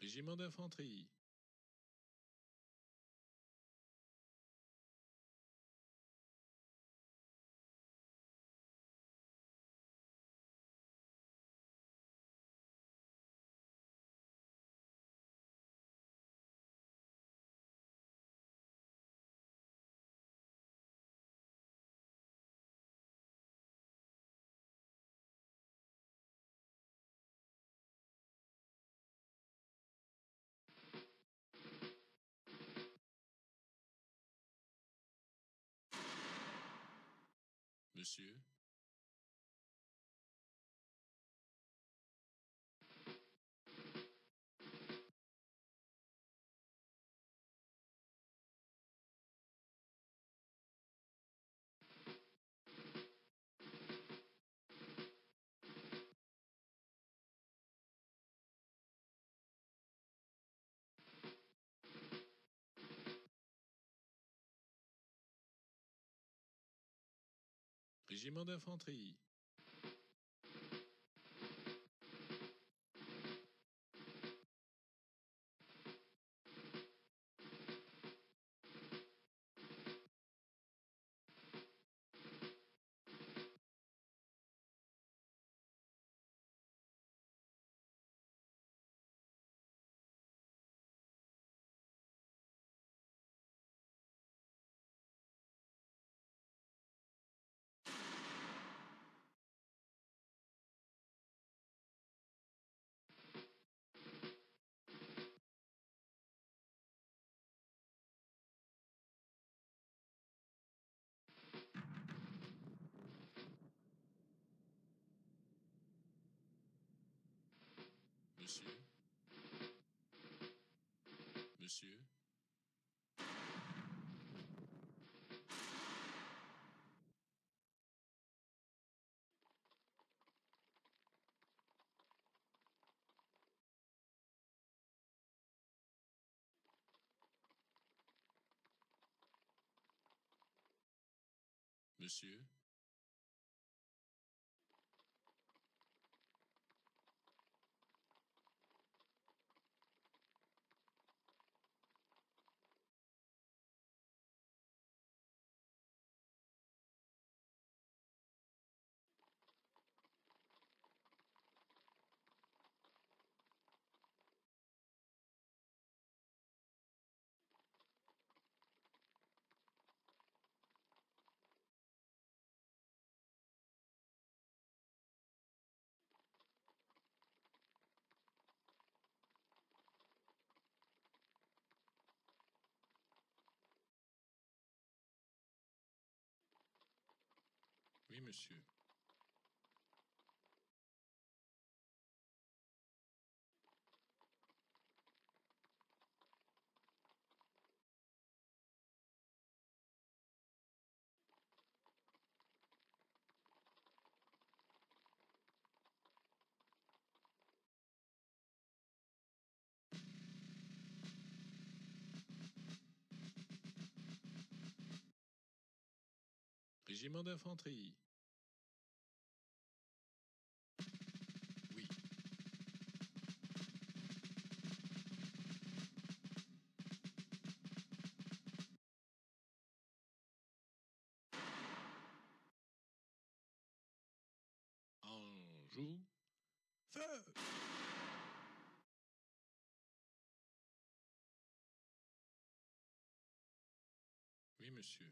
Régiment d'infanterie. Monsieur. Régiment d'infanterie. Monsieur. Monsieur. Monsieur. Monsieur. Régiment d'infanterie. Oui, monsieur.